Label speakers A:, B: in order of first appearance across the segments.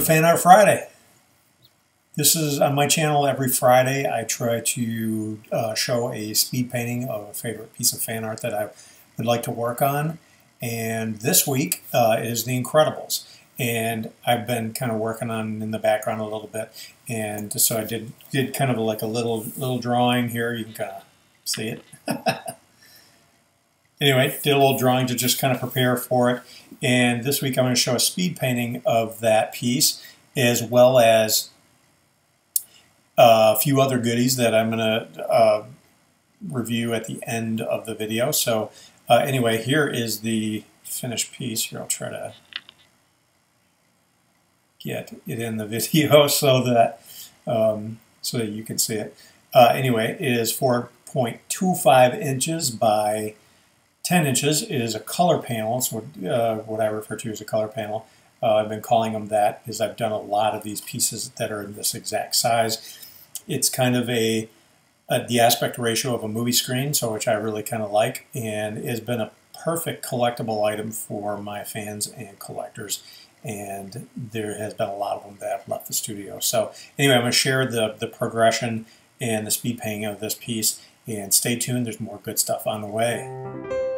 A: Fan Art Friday. This is on my channel every Friday. I try to uh, show a speed painting of a favorite piece of fan art that I would like to work on. And this week uh, is The Incredibles. And I've been kind of working on in the background a little bit. And so I did did kind of like a little little drawing here. You can kind of see it. anyway, did a little drawing to just kind of prepare for it. And this week I'm going to show a speed painting of that piece as well as a few other goodies that I'm going to uh, review at the end of the video. So uh, anyway, here is the finished piece. Here I'll try to get it in the video so that um, so that you can see it. Uh, anyway, it is 4.25 inches by 10 inches. is a color panel. It's what, uh, what I refer to as a color panel. Uh, I've been calling them that because I've done a lot of these pieces that are in this exact size. It's kind of a, a the aspect ratio of a movie screen, so which I really kind of like, and has been a perfect collectible item for my fans and collectors. And there has been a lot of them that have left the studio. So anyway, I'm going to share the, the progression and the speed painting of this piece. And stay tuned, there's more good stuff on the way.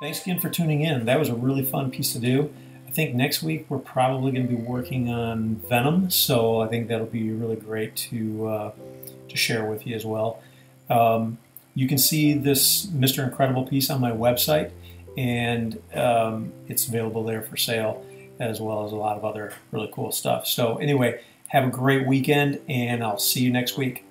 A: Thanks again for tuning in. That was a really fun piece to do. I think next week we're probably going to be working on Venom, so I think that'll be really great to uh, to share with you as well. Um, you can see this Mr. Incredible piece on my website, and um, it's available there for sale, as well as a lot of other really cool stuff. So anyway, have a great weekend, and I'll see you next week.